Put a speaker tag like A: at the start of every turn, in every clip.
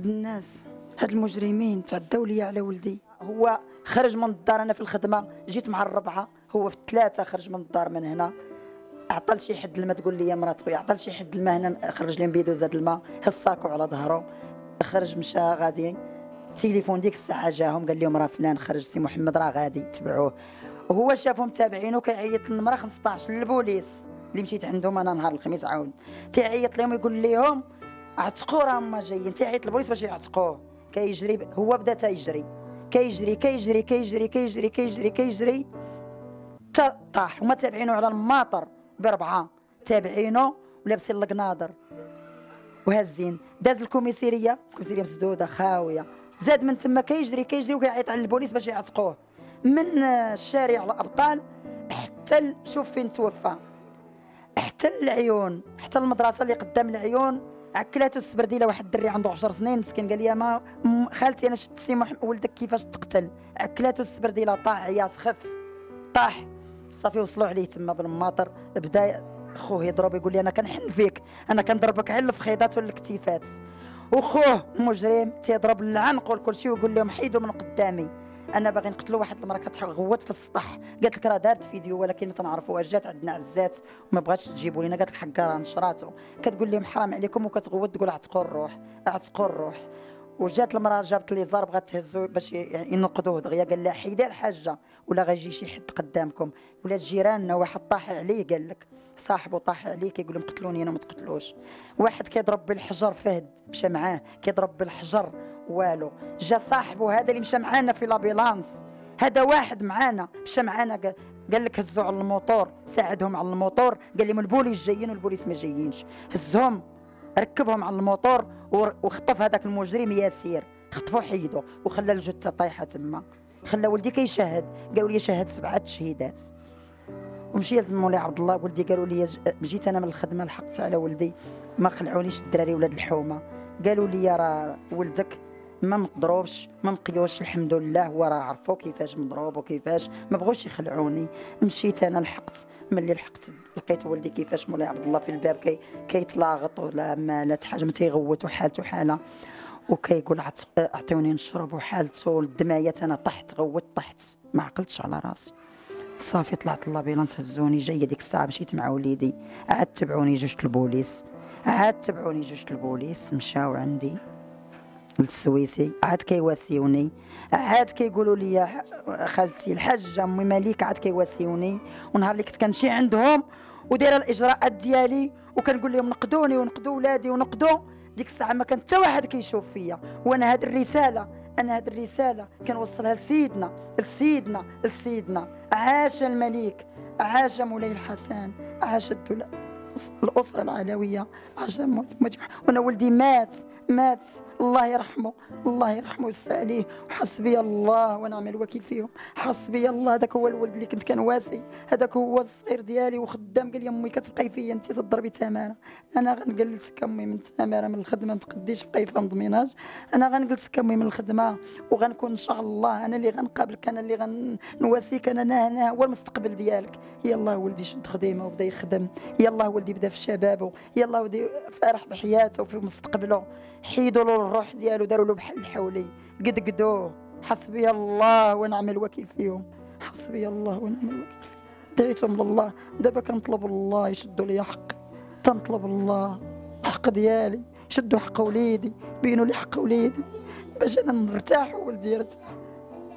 A: هاد الناس هاد المجرمين تعداو لي على ولدي. هو خرج من الدار أنا في الخدمة جيت مع الربعة هو في الثلاثة خرج من الدار من هنا. عطى لشي حد الماء تقول لي يا مرات خويا عطى لشي حد الماء هنا خرج لي بيدو زاد الماء هز الساك على ظهره. خرج مشى غادي التليفون ديك الساعة جاهم قال لهم راه فلان خرج سي محمد راه غادي تبعوه. وهو شافهم تابعينه كيعيط للمرأة 15 للبوليس. اللي مشيت عندهم أنا نهار الخميس عاود تيعيط لهم يقول لهم عتقوا راه هما جايين تيعيط البوليس باش يعتقوه كيجري هو بدا تيجري كيجري كيجري كيجري كيجري كيجري كيجري. طاح. هما تابعينه على الماطر بربعة. تابعينه ولابسين القنادر وهازين داز ال commissariat. ال commissariat مسدودة خاوية. زاد من تما كيجري كيجري وكيعيط على البوليس باش يعتقوه من الشارع الأبطال حتى شوف فين توفى. حتى العيون. حتى المدرسة اللي قدام العيون. عكلاتو السبرديله واحد الدري عنده 10 سنين مسكين قال لي ما خالتي أنا شفت سي ولدك كيفاش تقتل؟ عكلاتو السبرديله طاح عياس خف طاح. صافي وصلوا عليه تما بالماطر بدا خوه يضرب يقول لي أنا كنحن فيك أنا كنضربك على الفخيضات والكتيفات وخوه مجرم تيضرب العنق وكل شيء ويقول لهم حيدوا من قدامي. أنا باغي نقتلو واحد المرأة كتغوت في السطح قالت لك راه دارت فيديو ولكن تنعرفوها جات عندنا عزات وما بغاتش تجيبوا لينا. قالت لك حكا راه نشراتو. كتقول لهم حرام عليكم وكتغوت تقول اعتقوا الروح اعتقوا الروح. وجات المرأة جابت لي زار بغات تهزو باش ينقذوه دغيا قال لها حيدي الحاجة. ولا غيجي شي حد قدامكم. ولاد جيراننا واحد طاح عليه قال لك. صاحبه طاح عليه كيقول لهم قتلوني أنا ما تقتلوش. واحد كيضرب بالحجر فهد مشى معاه كيضرب بالحجر والو. جا صاحبه هذا اللي مشى معانا في l'ambulance. هذا واحد معانا مشى معانا قال قال لك هزوا على الموتور. ساعدهم على الموتور قال لهم البوليس جايين والبوليس ما جايينش. هزهم ركبهم على الموتور. وخطف هذاك المجرم ياسير. خطفوه حيدو وخلى الجثة طايحة تما. خلى ولدي كيشهد قالوا لي شهد سبعة شهيدات ومشيت لمولاي عبد الله ولدي قالوا لي جيت أنا من الخدمة لحقت على ولدي ما خلعونيش الدراري ولاد الحومة. قالوا لي راه ولدك ما مضروبش ما مقيوش الحمد لله هو راه عرفوا كيفاش مضروب وكيفاش ما بغوش يخلعوني. مشيت أنا لحقت ملي لحقت لقيت ولدي كيفاش مولاي عبد الله في الباب كي كيتلاغط ولا ما لا حاجة ما تيغوت وحالته حالة. وكيقول اعطيوني نشرب وحالته الدمايه أنا طحت غوت طحت. ما عقلتش على راسي. صافي طلعت l'ambulance هزوني جاية ديك الساعة مشيت مع وليدي. عاد تبعوني جوج البوليس. عاد تبعوني جوج البوليس مشاو عندي. للسويسي. عاد كيواسيوني. عاد كيقولوا لي خالتي الحاجة أمي مالك عاد كيواسيوني. ونهار اللي كنت كنمشي عندهم ودايرة الإجراءات ديالي وكنقول لهم نقدوني ونقدوا ولادي ونقدوا ديك الساعة ما كان حتى واحد كيشوف فيا. وأنا هذه الرسالة أنا هذه الرسالة كنوصلها لسيدنا لسيدنا لسيدنا. عاش الملك عاش مولاي الحسن عاش الدولة الأسرة العلوية عاش وأنا ولدي مات مات. الله يرحمه الله يرحمه ويوسع عليه وحسبي الله ونعم الوكيل فيهم. حسبي الله هذاك هو الولد اللي كنت كنواسي. هذاك هو الصغير ديالي وخدام. قال لي أمي كتبقاي فيا انت تضربي تمارة. أنا غنجلسك أمي من تمارة من الخدمة. ما تقديش بقاي في مضميناج أنا غنجلسك أمي من الخدمة. وغنكون إن شاء الله أنا اللي غنقابلك أنا اللي غنواسيك. أنا هنا هو المستقبل ديالك. يلا ولدي شد خديمة وبدا يخدم. يلا ولدي بدا في شبابه. يلا ولدي فرح بحياته وفي مستقبله. حيدوا له الروح ديالو داروا له بحال الحولي قدقدوه حسبي الله ونعم الوكيل فيهم. حسبي الله ونعم الوكيل فيهم. دعيتهم لله. دابا كنطلب الله يشدوا لي حقي تنطلب الله الحق ديالي. شدوا حق وليدي. بينوا لي حق وليدي. باش أنا نرتاح وولدي يرتاح.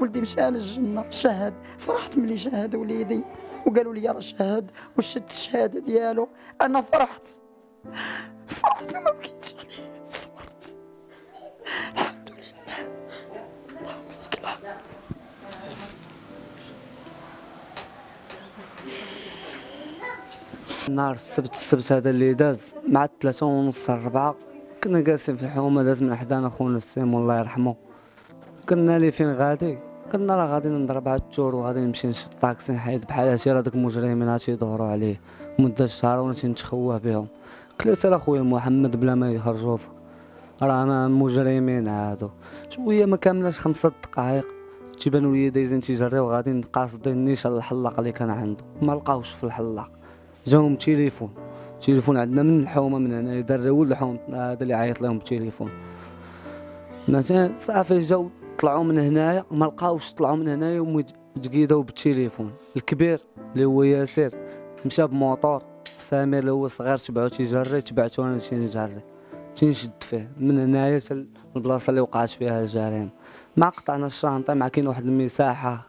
A: ولدي مشى للجنة. شهد. فرحت ملي شهد وليدي. وقالوا لي راه شهد. وشدت الشهادة ديالو؟ أنا فرحت. فرحت وما بكيتش عليه
B: نهار السبت السبت هذا اللي داز مع الثلاثة ونص الربعة. كنا جالسين في الحومة داز من حدانا خونا السيم الله يرحمه. كنا لي فين غادي؟ كنا راه غادي نضرب على ال tour وغادي نمشي نشد طاكسي نحيد بحال هادشي. راه دوك المجرمين هادشي يدوروا عليه. مدة شهر وأنا تنتخوه بهم. قلت له خويا محمد بلا ما يخرجوا فيك راه مجرمين هادو. شوية ما كاملاش خمسة دقائق. تيبانوا لي دايزين تيجريو غادي قاصدين نيشان الحلاق اللي كان عنده ما لقاوش في الحلاق. جاهم تليفون تليفون عندنا من الحومة من هنا. دار ولد الحومه هذا اللي عيط لهم بالتليفون مثلا صافي جاو طلعوا من هنايا. وما لقاوش طلعوا من هنايا. وتقيدوا بالتليفون الكبير اللي هو ياسر مشى بموطور. سامر اللي هو صغير تبعو تيجري تبعتو أنا تمشي نجري تنشد فيه من هنايا البلاصه اللي وقعت فيها الجريمة. ما قطعنا الشانطه مع كاين واحد المساحة.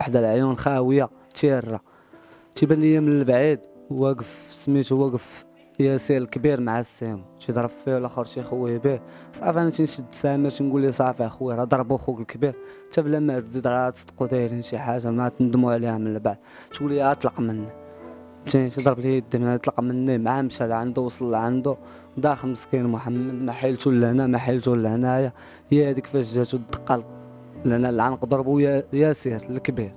B: واحد العيون خاوية تيره تيبان ليا من البعيد. واقف سميتو واقف ياسر الكبير مع السيم. تيضرب فيه الآخر تيخويه به. صافي أنا تنشد سامر تنقول ليه صافي اخويا راه ضربو خوك الكبير. حتى بلا ما تزيد راه تصدقوا دايرين شي حاجة ما تندموا عليها من بعد تقول لي أطلق مني فهمتيني تضرب لي يدي من طلق مني معاه مشى لعندو وصل لعندو داخل مسكين محمد ما حيلتو لهنا ما حيلتو لهنايا. هي هذيك فاش جاتو الدقة لأن العنق ضربو ياسر الكبير.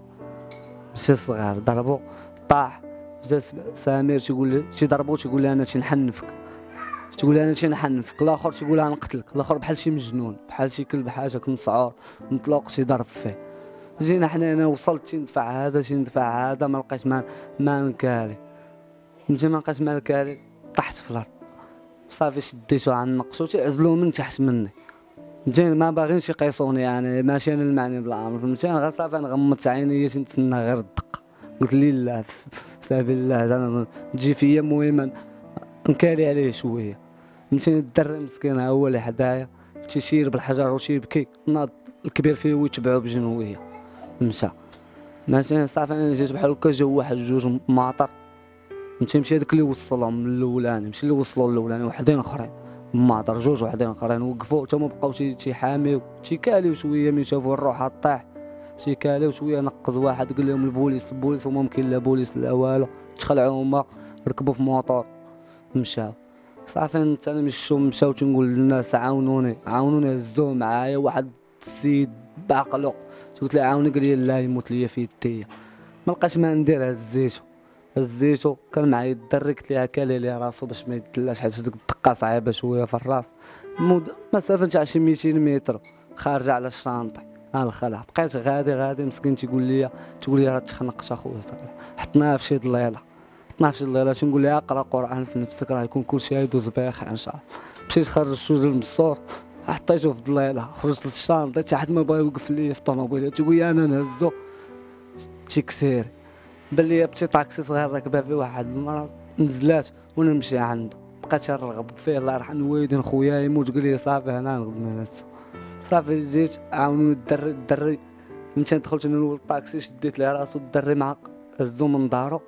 B: ماشي الصغير ضربو طاح جا سمير تيقول لي تيضربو تيقول لي أنا تنحنفك. تقول أنا تنحنفك الآخر تيقول أنا نقتلك الآخر بحال شي مجنون بحال شي كلب حاجة مسعور مطلوق تيضرب فيه. جينا حنا أنا وصلت تندفع هذا تندفع هذا ما لقيت ما ما نكالي فهمتي ما لقيت ما نكالي طحت في الأرض. صافي شديتو النقص تيعزلو من تحت مني. فهمتيني ما باغينش يقيسوني يعني ماشي أنا المعني بالأمر فهمتيني غير صافي أنا غمضت عيني تنتسنى غير الدقه قلت لي لا سبيل الله تجي فيا المهم نكالي عليه شوية. فهمتيني الدري مسكين هو اللي حدايا. تيشير بالحجر وتيبكي ناض الكبير فيه ويتبعو بجنوية. مشى ماشي صافي أنا جيت بحال هكا جاو واحد جوج ماطر. فهمتي مشي هذاك اللي وصلهم الأولاني ماشي اللي وصلوا الأولاني وحدين آخرين. ماطر جوج وحدين آخرين وقفوا حتى ما بقاو تيحاميو تيكاليو شوية من شافوا الروح طاح تيكاليو شوية نقز واحد قال لهم البوليس البوليس وما ممكن لا بوليس لا والو. تخلعوا هما ركبوا في موطور. مشاو. صافي انت أنا مشيو مشاو تنقول للناس عاونوني. عاونوني هزوه معايا واحد السيد بعقلو. قلت له عاوني قال لي لا يموت ليا في يديا ما لقيت ما ندير هزيتو. هزيتو كان معايا الدري قلت لها كالي لي راسو باش ما يدلاش حيت ديك الدقة صعيبة شوية في الراس. مود مسافه تاع شي 200 متر. خارجة على الشانطي ها الخلع بقيت غادي غادي مسكين تيقول لي تقول لي راه تخنقت أخويا. حطناها في شي ضليله حطناها في شي ضليله تنقول لها اقرأ قرآن في نفسك راه يكون كلشي يدوز بخير إن شاء الله. مشيت خرجت شوز المصور حطيته في الضليله خرجت للشانطه حتى حد ما بغى يوقف لي في الطوموبيله تيقول لي أنا نهزو. تيكسير بان لي بشي طاكسي صغير راكبه فيه واحد المرة نزلات ونمشي عنده. بقيت نرغب فيه الله يرحم الوالدين خويا يموت. قال لي صافي هنا نغد نهزو صافي جيت عاونوني الدري الدري. فهمتي دخلت أنا الأول الطاكسي شديت ليه راسو الدري معاق هزو من دارو.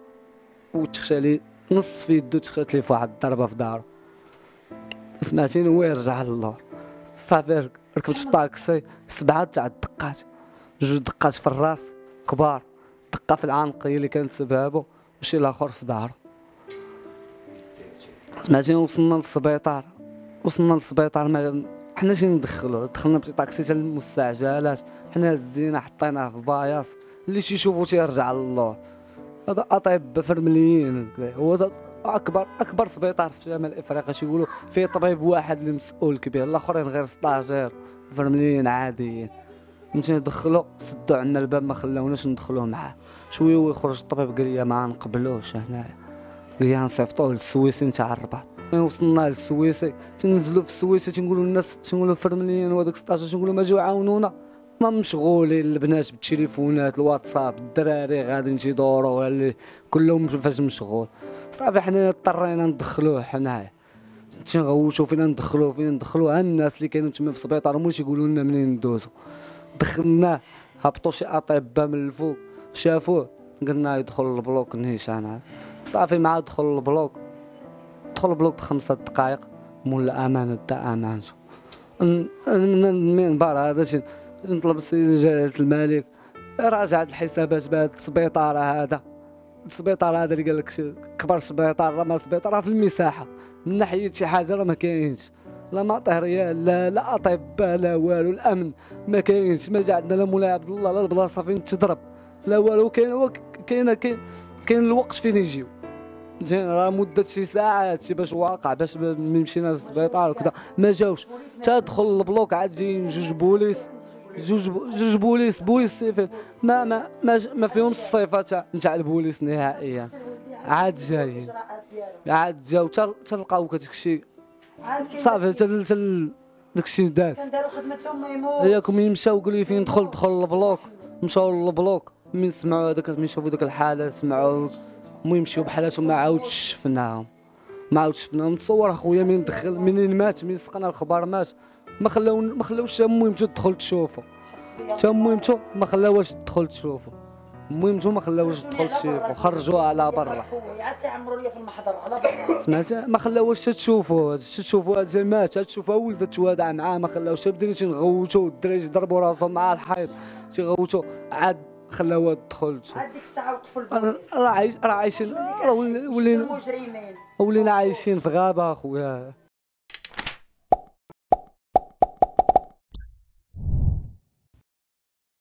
B: وتخشى لي نص في يدو تخشات لي في واحد الضربة في دارو. سمعتيني ويرجع للور؟ صافي ركبت في الطاكسي سبعة تاع الدقات جوج دقات في الراس كبار دقة في العنق هي اللي كانت سبابو وشي الآخر في دارو. سمعتيني وصلنا للسبيطار وصلنا للسبيطار ما حنا شي ندخلو دخلنا بشي طاكسي تاع المستعجلات حنا هزينا حطيناه في باياص اللي تيشوفو تيرجع للور. هذا اطباء فرمليين هو أكبر أكبر سبيطار في شمال إفريقيا؟ تيقولوا فيه طبيب واحد اللي مسؤول كبير الآخرين غير stagiaires فرمليين عاديين. مشينا ندخلو سدوا عنا الباب ما خلاوناش ندخلوه معاه. شوية ويخرج الطبيب؟ قال لي ما نقبلوش هنايا قال لي نصيفطوه للسويسي نتاع الرباط وصلنا للسويسي. تنزلوا في السويسي؟ تنقولوا الناس تنقولوا فرمليين وهذاك 16 تنقولوا ما جاو عاونونا ما مشغولين البنات بالتليفونات الواتساب الدراري غاديين تيدوروا اللي كلهم فاش مشغول. صافي حنا اضطرينا ندخلوه حنايا تنغوتو فينا ندخلوه فينا ندخلوه الناس اللي كانوا تما في السبيطار هما تيقولوا لنا منين ندوزو. دخلناه هبطوا شي أطباء من الفوق. شافوه قلنا يدخل ال bloc نيشان صافي مع دخل ال bloc. دخل ال bloc بخمسة دقائق مول الامانه دا امانته من المنبر هذا نطلب السيد جلالة الملك. راجع الحسابات بهذا السبيطار هذا. السبيطار هذا اللي قال لك كبر سبيطار راه ما سبيطار في المساحة. من ناحية شي حاجة راه ما كاينش. لا مطهريال لا لا أطباء لا والو الأمن ما كاينش. ما جا عندنا لا مولاي عبد الله لا البلاصة فين تضرب. لا والو كاين كاين كاين كاين الوقت فين يجيو. زين راه مدة شي ساعات شي باش واقع باش مشينا للسبيطار وكذا. ما جاوش. تدخل البلوك عاد جايين جوج بوليس. جوج جوج بوليس بوليس ما ما ما, ما فيهمش الصفه تاع البوليس نهائيا عاد جايين عاد جاو تلقاو كتكشي صافي تل تل داكشي داز
A: كان داروا خدمتهم ما يموت
B: ياكم يمشاو قالوا لي فين ندخل دخل البلوك مشاو للبلوك من سمعوا هذاك من شافوا ديك الحاله سمعوا المهم مشيو بحالاتهم ما عاودش شفناهم ما عاودش شفناهم تصور اخويا من دخل منين مات من سقنا الخبر مات ما خلاو ما خلاوش المهم تدخل تشوفوا تا المهم تو ما خلاوش تدخل تشوفوا المهم تو ما خلاوش تدخل تشوفوا خرجوها على برا.
A: عاد تعمروا لي في المحضر على برا.
B: سمعت؟ ما خلاوش تشوفوا تشوفوا هذا مات تشوفوا ولد توادع معاه ما خلاوش. بدينا تنغوتوا الدراري ضربوا راسهم مع الحيط تيغوتوا عاد خلاوها تدخل
A: عاد ديك الساعة وقفوا البوليس.
B: راه عايش راه عايشين. راه ولينا ولينا عايشين في غابة أخويا.